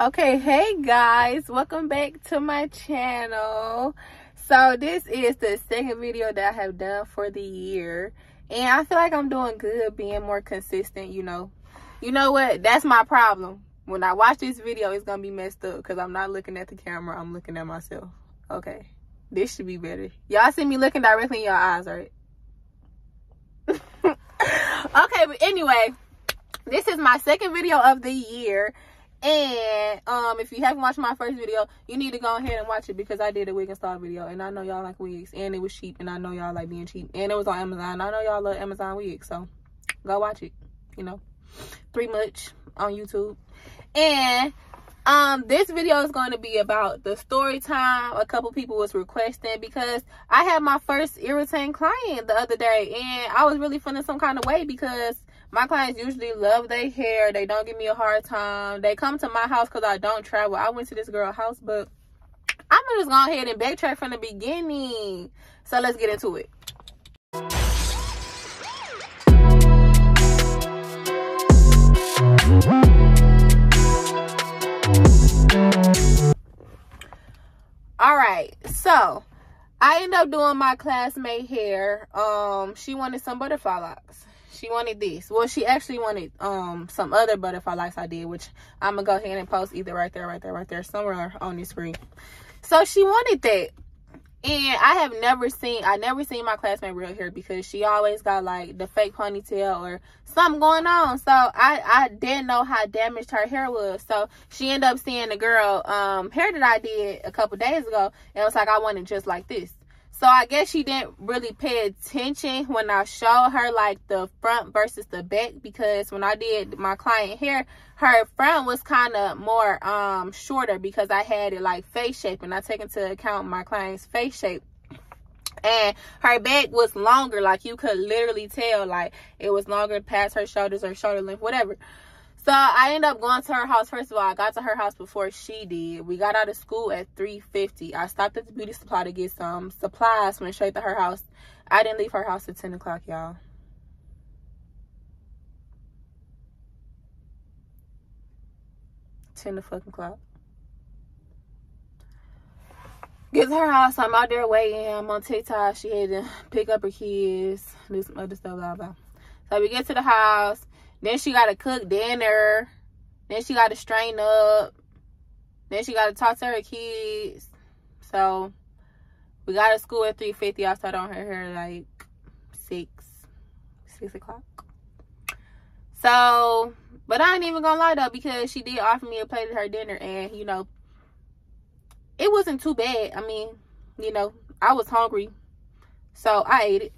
okay hey guys welcome back to my channel. So this is the second video that i have done for the year and i feel like i'm doing good being more consistent you know. You know what? That's my problem. When i watch this video it's gonna be messed up because i'm not looking at the camera i'm looking at myself. Okay this should be better. Y'all see me looking directly in your eyes right? Okay but anyway this is my second video of the year and um, if you haven't watched my first video, you need to go ahead and watch it because I did a wig install video. And I know y'all like wigs. And it was cheap. And I know y'all like being cheap. And it was on Amazon. I know y'all love Amazon wigs. So go watch it. You know, three much on YouTube. And um this video is going to be about the story time a couple people was requesting because i had my first irritating client the other day and i was really feeling some kind of way because my clients usually love their hair. They don't give me a hard time. They come to my house because i don't travel. I went to this girl house but i'm gonna just go ahead and backtrack from the beginning. So let's get into it. All right. So i end up doing my classmate hair. Um she wanted some butterfly locks she wanted this well she actually wanted um some other butterfly locks i did which i'm gonna go ahead and post either right there right there right there somewhere on the screen so she wanted that and I have never seen, I never seen my classmate real hair because she always got like the fake ponytail or something going on. So I, I didn't know how damaged her hair was. So she ended up seeing the girl um hair that I did a couple days ago. And it was like, I wanted just like this. So I guess she didn't really pay attention when I showed her like the front versus the back because when I did my client hair, her front was kind of more um shorter because I had it like face shape and I take into account my client's face shape. And her back was longer like you could literally tell like it was longer past her shoulders or shoulder length whatever so I ended up going to her house. First of all, I got to her house before she did. We got out of school at 3.50. I stopped at the beauty supply to get some supplies, went straight to her house. I didn't leave her house at 10 o'clock, y'all. Ten the fucking clock. Get to her house. I'm out there waiting. I'm on TikTok. She had to pick up her kids, do some other stuff, blah blah. So we get to the house. Then she got to cook dinner. Then she got to strain up. Then she got to talk to her kids. So we got to school at 3.50. I started on her hair like 6, 6 o'clock. So, but I ain't even gonna lie though, because she did offer me a plate of her dinner and, you know, it wasn't too bad. I mean, you know, I was hungry. So I ate it.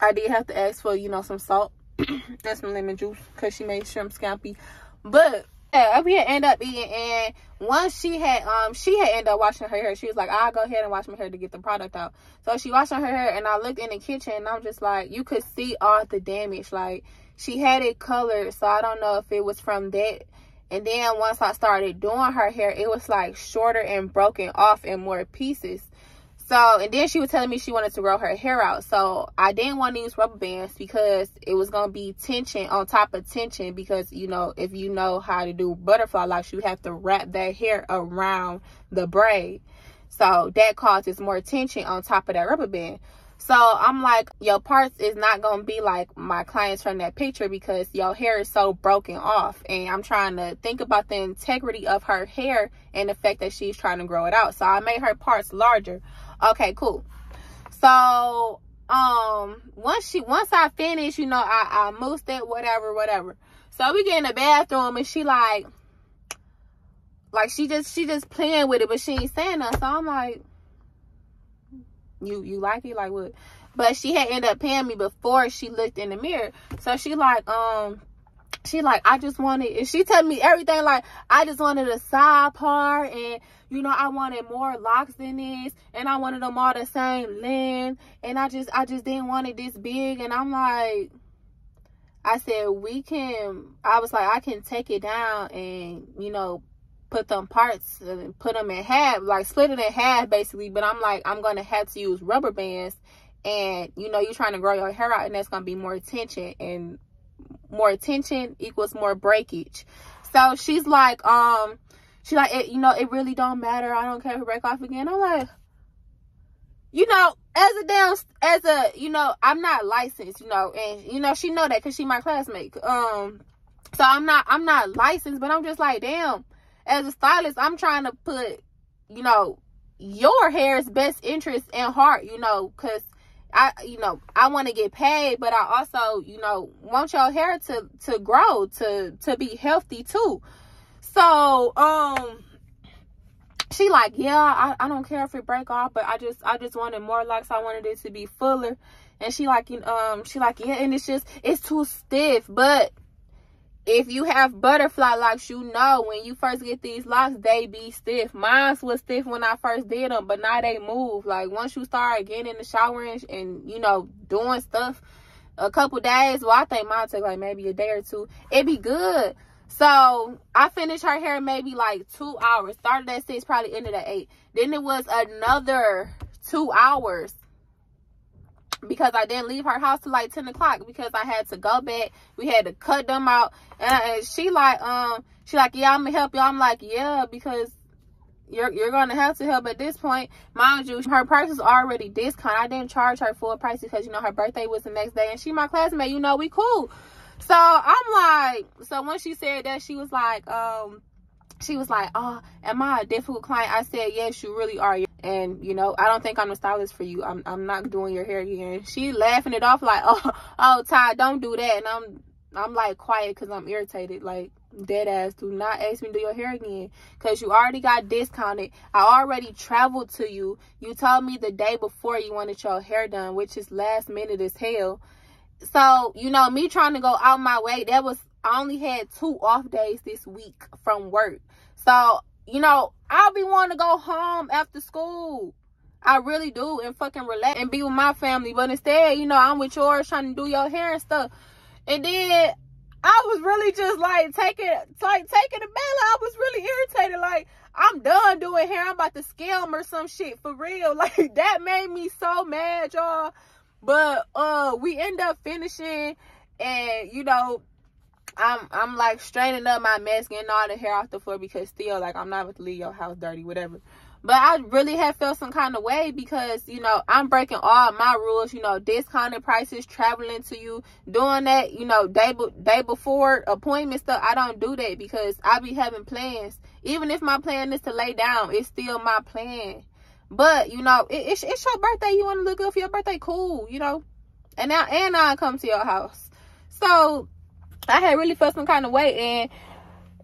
I did have to ask for, you know, some salt and some lemon juice because she made shrimp scampi. But yeah, we had end up eating and once she had um she had ended up washing her hair, she was like, I'll go ahead and wash my hair to get the product out. So she washed her hair and I looked in the kitchen and I'm just like, you could see all the damage. Like she had it colored, so I don't know if it was from that. And then once I started doing her hair, it was like shorter and broken off in more pieces. So, and then she was telling me she wanted to grow her hair out. So, I didn't want to use rubber bands because it was going to be tension on top of tension. Because, you know, if you know how to do butterfly locks, you have to wrap that hair around the braid. So, that causes more tension on top of that rubber band. So, I'm like, your parts is not going to be like my clients from that picture because your hair is so broken off. And I'm trying to think about the integrity of her hair and the fact that she's trying to grow it out. So, I made her parts larger okay cool. So um once she once i finish you know i i moosed it whatever whatever. So we get in the bathroom and she like like she just she just playing with it but she ain't saying nothing. So i'm like you you like it? Like what? But she had ended up paying me before she looked in the mirror. So she like um she like i just wanted and she told me everything like i just wanted a side part and you know i wanted more locks than this and i wanted them all the same length and i just i just didn't want it this big and i'm like i said we can i was like i can take it down and you know put them parts and put them in half like split it in half basically but i'm like i'm gonna have to use rubber bands and you know you're trying to grow your hair out and that's gonna be more tension and more tension equals more breakage. So she's like, um, she like, it, you know, it really don't matter. I don't care if we break off again. I'm like, you know, as a damn, as a, you know, I'm not licensed, you know, and you know, she know that because she my classmate. Um, so I'm not, I'm not licensed, but I'm just like, damn. As a stylist, I'm trying to put, you know, your hair's best interest and heart, you know, because I, you know, I want to get paid, but I also, you know, want your hair to to grow, to to be healthy too. So, um, she like, yeah, I, I don't care if it break off, but I just I just wanted more locks. I wanted it to be fuller. And she like, um, she like, yeah, and it's just it's too stiff, but if you have butterfly locks, you know when you first get these locks, they be stiff. Mine was stiff when I first did them, but now they move. Like once you start getting in the shower and, and you know doing stuff, a couple days. Well, I think mine took like maybe a day or two. It be good. So I finished her hair maybe like two hours. Started at six, probably ended at eight. Then it was another two hours because I didn't leave her house till like 10 o'clock because I had to go back. We had to cut them out. And, and she like, um, she like, yeah, I'm gonna help you. I'm like, yeah, because you're you're gonna have to help at this point. Mind you, her price is already discounted. I didn't charge her full price because you know her birthday was the next day and she my classmate, you know, we cool. So I'm like, so when she said that, she was like, um, she was like, oh, am I a difficult client? I said, yes, you really are. And, you know, I don't think I'm a stylist for you. I'm, I'm not doing your hair again. She laughing it off like, oh, oh, Ty, don't do that. And I'm, I'm like quiet because I'm irritated. Like, dead ass, do not ask me to do your hair again because you already got discounted. I already traveled to you. You told me the day before you wanted your hair done, which is last minute as hell. So, you know, me trying to go out my way, that was, I only had two off days this week from work. So, you know, I'll be wanting to go home after school. I really do and fucking relax and be with my family. But instead, you know, I'm with yours trying to do your hair and stuff. And then I was really just like taking like taking a bail. I was really irritated. Like, I'm done doing hair. I'm about to scam or some shit for real. Like that made me so mad, y'all. But uh we end up finishing and you know I'm I'm like straightening up my mess, getting all the hair off the floor because still like I'm not about to leave your house dirty, whatever. But I really have felt some kind of way because, you know, I'm breaking all my rules, you know, discounted prices, traveling to you, doing that, you know, day, day before appointment stuff. I don't do that because I be having plans. Even if my plan is to lay down, it's still my plan. But, you know, it, it's, it's your birthday. You want to look good for your birthday? Cool, you know. And now, and I come to your house. So, I had really felt some kind of way. And,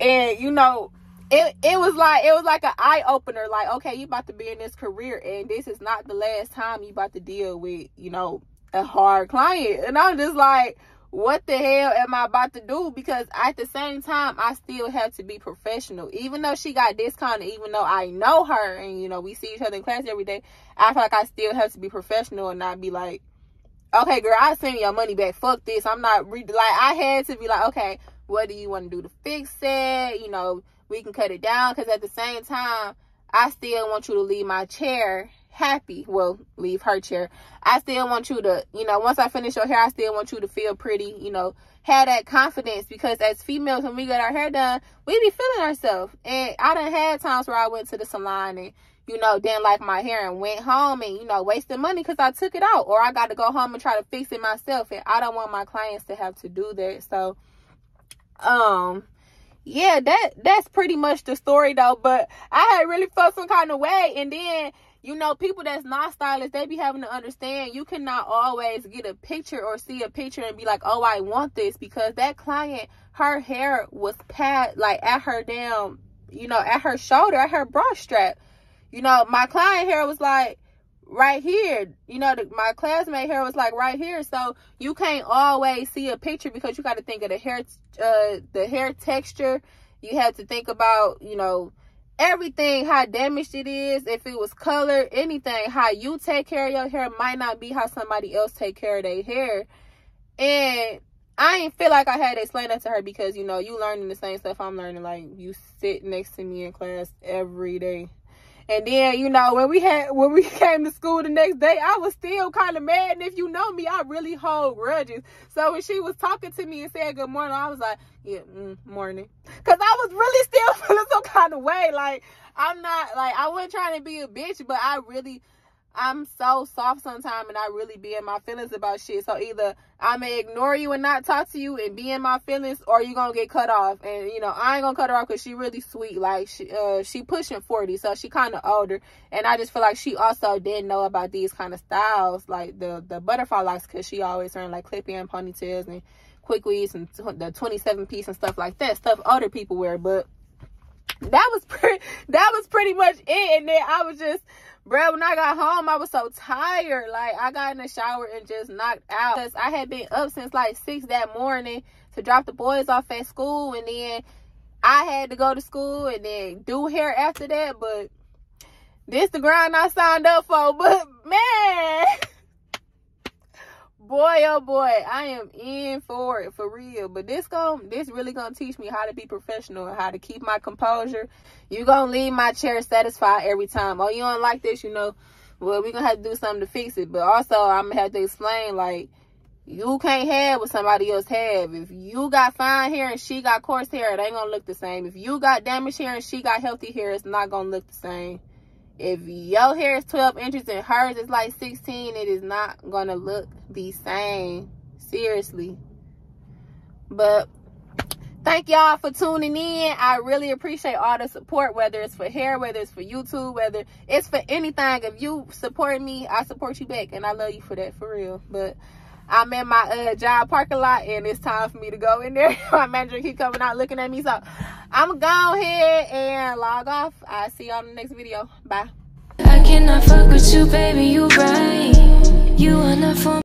and, you know, it it was like it was like an eye opener like okay you about to be in this career and this is not the last time you about to deal with you know a hard client and i'm just like what the hell am i about to do because at the same time i still have to be professional even though she got discounted even though i know her and you know we see each other in class every day i feel like i still have to be professional and not be like okay girl i send your money back. Fuck this. I'm not re-. like i had to be like okay what do you want to do to fix it? You know we can cut it down. Because at the same time i still want you to leave my chair happy. Well leave her chair. I still want you to you know once i finish your hair i still want you to feel pretty you know have that confidence. Because as females when we get our hair done we be feeling ourselves. And i done had times where i went to the salon and you know didn't like my hair and went home and you know wasted money because i took it out. Or i got to go home and try to fix it myself. And i don't want my clients to have to do that. So um yeah, that that's pretty much the story though. But I had really felt some kind of way, and then you know, people that's not stylists, they be having to understand you cannot always get a picture or see a picture and be like, oh, I want this. Because that client, her hair was pat like at her damn, you know, at her shoulder, at her bra strap. You know, my client hair was like right here. You know, the, my classmate hair was like right here. So you can't always see a picture because you got to think of the hair, uh, the hair texture. You have to think about, you know, everything, how damaged it is, if it was color, anything, how you take care of your hair might not be how somebody else take care of their hair. And I ain't feel like I had to explain that to her because, you know, you learning the same stuff I'm learning. Like, you sit next to me in class every day And then, you know, when we had when we came to school the next day, I was still kind of mad. And if you know me, I really hold grudges. So when she was talking to me and said good morning, I was like, yeah, mm, morning. Cause I was really still feeling some kind of way. Like I'm not like I wasn't trying to be a bitch, but I really I'm so soft sometimes and I really be in my feelings about shit. So either I may ignore you and not talk to you and be in my feelings or you gonna get cut off. And you know, I ain't gonna cut her off because she really sweet. Like she uh she pushing 40, so she kinda older. And I just feel like she also didn't know about these kind of styles, like the the butterfly locks, cause she always wearing like clip in ponytails and quick weaves and the 27 piece and stuff like that. Stuff older people wear, but that was pretty that was pretty much it. And then I was just Bro, when I got home, I was so tired. Like, I got in the shower and just knocked out. Because I had been up since like 6 that morning to drop the boys off at school. And then I had to go to school and then do hair after that. But this the grind I signed up for. But, man boy oh boy i am in for it for real. But this going this really gonna teach me how to be professional and how to keep my composure. You gonna leave my chair satisfied every time. Oh you don't like this you know. Well we gonna have to do something to fix it. But also i'm gonna have to explain like you can't have what somebody else have. If you got fine hair and she got coarse hair it ain't gonna look the same. If you got damaged hair and she got healthy hair it's not gonna look the same if your hair is 12 inches and hers is like 16 it is not gonna look the same. Seriously. But thank y'all for tuning in. I really appreciate all the support whether it's for hair whether it's for youtube whether it's for anything. If you support me i support you back and i love you for that for real. But I'm in my uh, job parking lot and it's time for me to go in there. my manager keep coming out looking at me. So I'm going go ahead and log off. I'll see y'all in the next video. Bye. I cannot fuck with you, baby. You right. You are not for